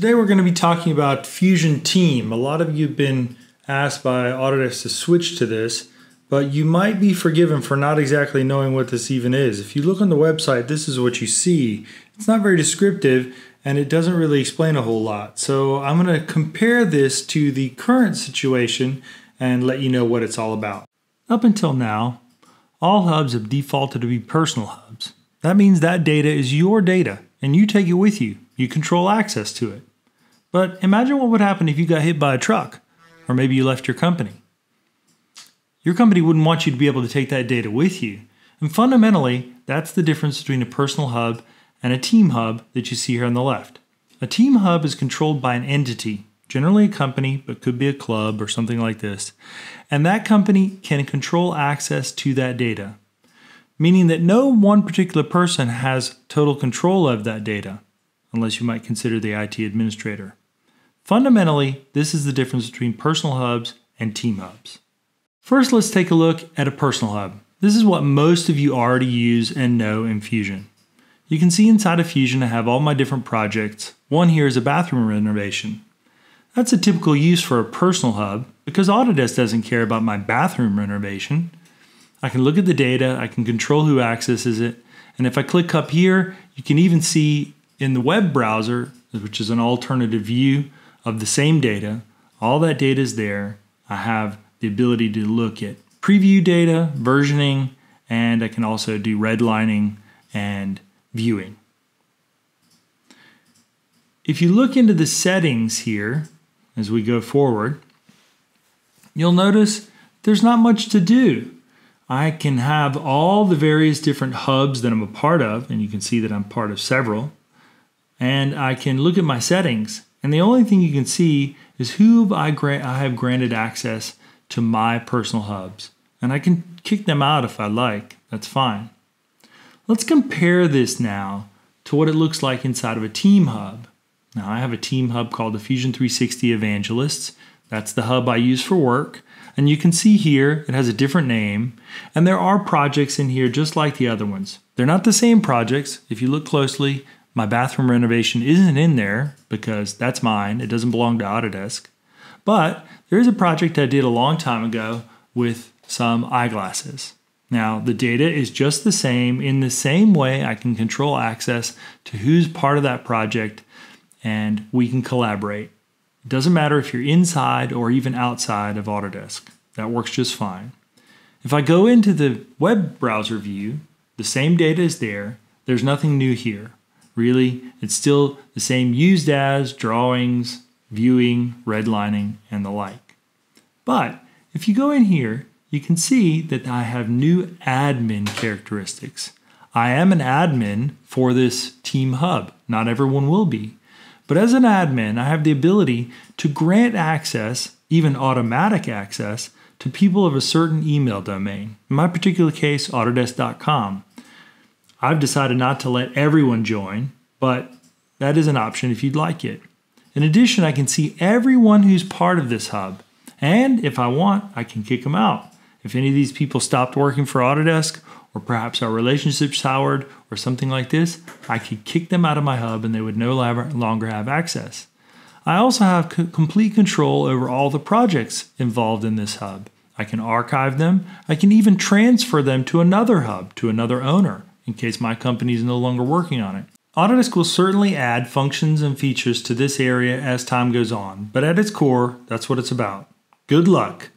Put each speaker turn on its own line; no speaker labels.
Today we're going to be talking about Fusion Team. A lot of you have been asked by Autodesk to switch to this, but you might be forgiven for not exactly knowing what this even is. If you look on the website, this is what you see. It's not very descriptive and it doesn't really explain a whole lot. So I'm going to compare this to the current situation and let you know what it's all about. Up until now, all hubs have defaulted to be personal hubs. That means that data is your data and you take it with you. You control access to it. But imagine what would happen if you got hit by a truck, or maybe you left your company. Your company wouldn't want you to be able to take that data with you. And fundamentally, that's the difference between a personal hub and a team hub that you see here on the left. A team hub is controlled by an entity, generally a company, but could be a club or something like this. And that company can control access to that data, meaning that no one particular person has total control of that data unless you might consider the IT administrator. Fundamentally, this is the difference between personal hubs and team hubs. First, let's take a look at a personal hub. This is what most of you already use and know in Fusion. You can see inside of Fusion I have all my different projects. One here is a bathroom renovation. That's a typical use for a personal hub because Autodesk doesn't care about my bathroom renovation. I can look at the data, I can control who accesses it, and if I click up here, you can even see in the web browser, which is an alternative view of the same data, all that data is there. I have the ability to look at preview data, versioning, and I can also do redlining and viewing. If you look into the settings here as we go forward, you'll notice there's not much to do. I can have all the various different hubs that I'm a part of, and you can see that I'm part of several and I can look at my settings. And the only thing you can see is who I, I have granted access to my personal hubs. And I can kick them out if I like. That's fine. Let's compare this now to what it looks like inside of a team hub. Now, I have a team hub called the Fusion 360 Evangelists. That's the hub I use for work. And you can see here it has a different name. And there are projects in here just like the other ones. They're not the same projects. If you look closely, my bathroom renovation isn't in there because that's mine. It doesn't belong to Autodesk. But there is a project I did a long time ago with some eyeglasses. Now, the data is just the same. In the same way, I can control access to who's part of that project and we can collaborate. It doesn't matter if you're inside or even outside of Autodesk, that works just fine. If I go into the web browser view, the same data is there, there's nothing new here. Really, it's still the same used as, drawings, viewing, redlining, and the like. But if you go in here, you can see that I have new admin characteristics. I am an admin for this team hub. Not everyone will be. But as an admin, I have the ability to grant access, even automatic access, to people of a certain email domain. In my particular case, Autodesk.com. I've decided not to let everyone join, but that is an option if you'd like it. In addition, I can see everyone who's part of this hub, and if I want, I can kick them out. If any of these people stopped working for Autodesk, or perhaps our relationship soured, or something like this, I could kick them out of my hub and they would no longer have access. I also have complete control over all the projects involved in this hub. I can archive them. I can even transfer them to another hub, to another owner in case my company is no longer working on it. Autodesk will certainly add functions and features to this area as time goes on, but at its core, that's what it's about. Good luck!